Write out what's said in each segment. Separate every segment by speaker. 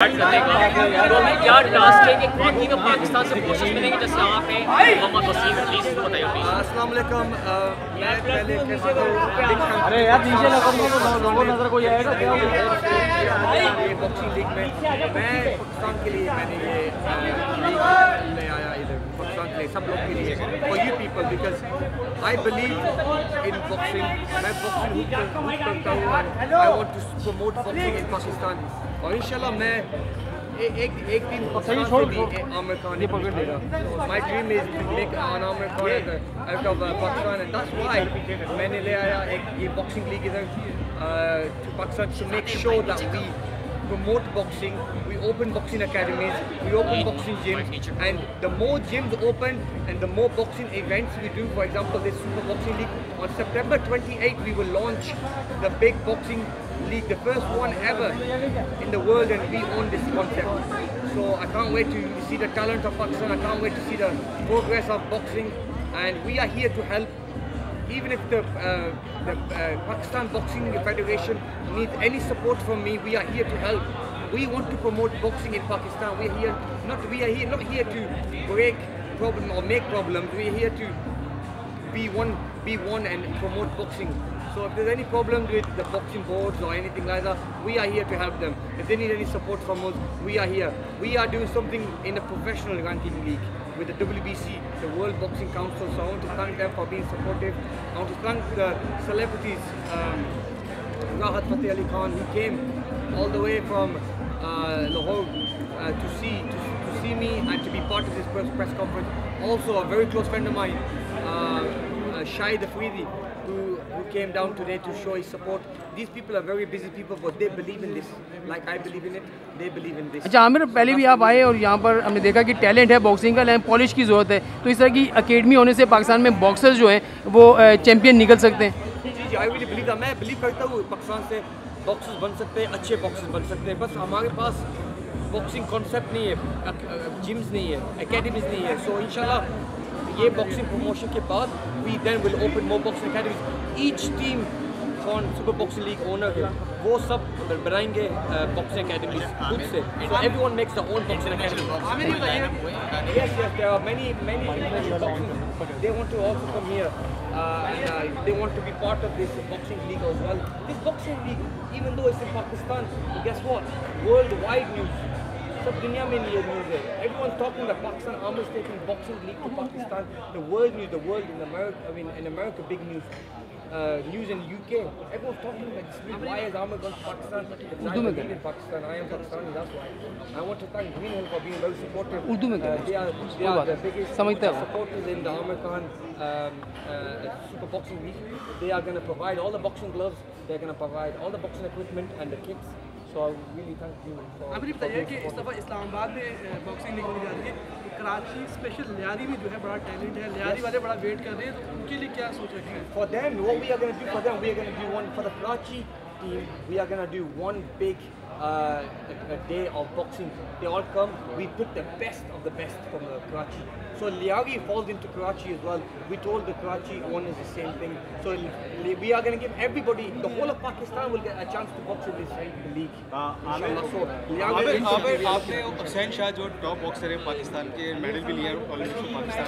Speaker 1: तो क्या टास्क है कि बाकी पाकिस्तान से कोशिश करेंगे जैसे यहाँ पे मोहम्मद वसीम प्लीज़ बताइए
Speaker 2: अस्सलाम वालेकुम मैं पहले
Speaker 3: अरे यार नीचे लगा नज़र कोई आएगा क्या?
Speaker 2: बॉक्सिंग लीग में मैं पाकिस्तान के लिए मैंने ये ले आया इधर पाकिस्तान के लिए सब लोग के लिए for you people because I believe in boxing मैं बॉक्सिंग करता हूँ। I want to promote boxing in Pakistan और इंशाल्लाह मैं ए- एक एक दिन पाकिस्तान से भी आमिर खान ये पकड़ लेगा my dream is to make an Aamir Khan out of Pakistan and that's why मैंने ले आया एक ये बॉक्सिंग लीग इधर to Pakistan to make sure that we promote boxing, we open boxing academies, we open boxing gyms, and the more gyms open and the more boxing events we do, for example, this Super Boxing League, on September 28th we will launch the big boxing league, the first one ever in the world, and we own this concept. So I can't wait to see the talent of Pakistan, I can't wait to see the progress of boxing, and we are here to help even if the, uh, the uh, Pakistan Boxing Federation needs any support from me, we are here to help. We want to promote boxing in Pakistan. We are here not we are here not here to break problem or make problems. We are here to be one be one and promote boxing. So if there's any problems with the boxing boards or anything like that, we are here to help them. If they need any support from us, we are here. We are doing something in a professional ranking league with the WBC, the World Boxing Council. So I want to thank them for being supportive. I want to thank the celebrities, um, Rahat Fateh Ali Khan, who came all the way from uh, Lahore uh, to see to, to see me and to be part of this press, conference. Also, a very close friend of mine, Shahid Afridi, who, who came down today to show his support. These people are very busy people, but they believe in this. Like I believe in it, they believe in this.
Speaker 3: अच्छा आमिर पहले भी आप आए और यहाँ पर हमने देखा कि टैलेंट है बॉक्सिंग का लेकिन पॉलिश की ज़रूरत है तो इस तरह की अकेडमी होने से पाकिस्तान में बॉक्सर्स जो हैं वो चैंपियन निकल सकते हैं
Speaker 2: जी जी आई विल बिलीव मैं बिलीव करता हूँ पाकिस्तान से बॉक्सर्स बन सकते हैं अच्छे बॉक्सर्स बन सकते हैं बस हमारे पास बॉक्सिंग कॉन्सेप्ट नहीं है जिम्स नहीं है अकेडमीज नहीं है. सो इंशाल्लाह ये बॉक्सिंग प्रमोशन के बाद we then will open more boxing academies each team कौन सुपर बॉक्सिंग लीग ओनर है वो सब बनाएंगे बॉक्सिंग एकेडमीज खुद से so everyone makes the own boxing academy Yes, yes, there are many, many people in boxing. They want to also come here. Uh, and, uh, they want to be part of this boxing league as well. This boxing league, even though it's in Pakistan, but guess what? Worldwide news. सब दुनिया में ये news है everyone's talking that Pakistan Army is taking boxing league to Pakistan the world news the world in America I mean in America big news uh, news in UK, everyone's talking about this. Week. Why is Ahmed going to Pakistan? Urdu mein in Pakistan. I am Pakistani, that's why. I want to thank Green Hill for being very supportive.
Speaker 3: Urdu mein
Speaker 2: uh, they are, they are the biggest supporters in the Ahmed Khan um, uh, Super Boxing League. They are going to provide all the boxing gloves. They're going to provide all the boxing equipment and the kits. So I really thank you
Speaker 4: आप ये बताइए कि इस दफ़ा इस्लामाबाद में boxing नहीं होने जा रही है। कराची स्पेशल लियारी में जो है बड़ा टैलेंट है। लियारी वाले बड़ा वेट कर रहे हैं तो उनके लिए क्या सोच रहे हैं?
Speaker 2: For them what we are going do for them we are gonna do one for the Karachi team we are gonna do one big uh, a, a, day of boxing. They all come, we put the best of the best from uh, Karachi. So Lyari falls into Karachi as well. We told the Karachi owners the same thing. So we are going to give everybody, the whole of Pakistan will get a chance to box in this league.
Speaker 5: आपने हुसैन शाह जो top boxer है पाकिस्तान के medal भी लिया
Speaker 2: और Pakistan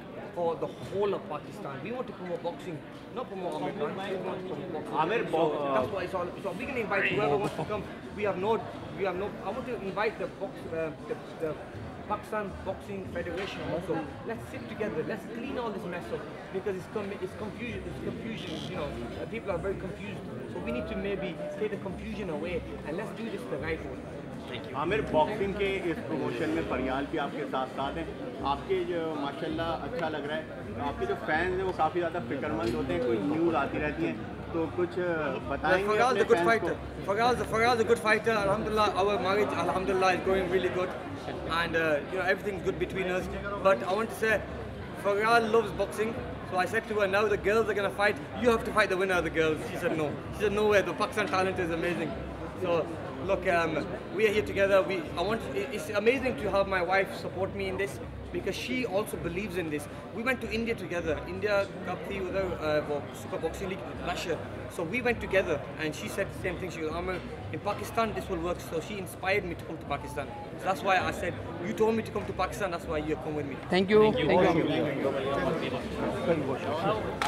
Speaker 2: for the whole of Pakistan. We want to promote boxing, not promote Amir Khan. We want to promote boxing. Amir, so that's why it's all. So we can invite whoever wants to come. We have no, we have no. I want to invite the box, uh, the, the Pakistan Boxing Federation also. Let's sit together. Let's clean all this mess up because it's com- it's confusion. It's confusion. You know, uh, people are very confused. So we need to maybe take the confusion away and let's do this the right way.
Speaker 6: Aamir boxing के इस promotion में परियाल भी आपके साथ साथ हैं आपके जो माशाल्लाह अच्छा लग रहा है आपके जो फैंस हैं वो काफ़ी ज़्यादा फिक्रमंद होते हैं कोई न्यूज़ आती रहती हैं तो कुछ बताएँगे
Speaker 2: Fagal's
Speaker 6: अपने
Speaker 2: good fighter.
Speaker 6: को?
Speaker 2: Fagal's, Fagal's a good fighter. Alhamdulillah, our marriage, Alhamdulillah, is going really good, and uh, you know everything's good between us. But I want to say, Fagal loves boxing. So I said to her, now the girls are gonna fight. You have to fight the winner of the girls. She said no. She said no way. The Pakistan talent is amazing. So look, um, we are here together. We, I want, it's amazing to have my wife support me in this because she also believes in this. We went to India together, India Cup uh, Super Boxing League, Russia. So we went together and she said the same thing. She goes, Amir, in Pakistan this will work. So she inspired me to come to Pakistan. So that's why I said, you told me to come to Pakistan, that's why you come with me.
Speaker 3: Thank you. Thank you. Thank you. Thank you. Thank you.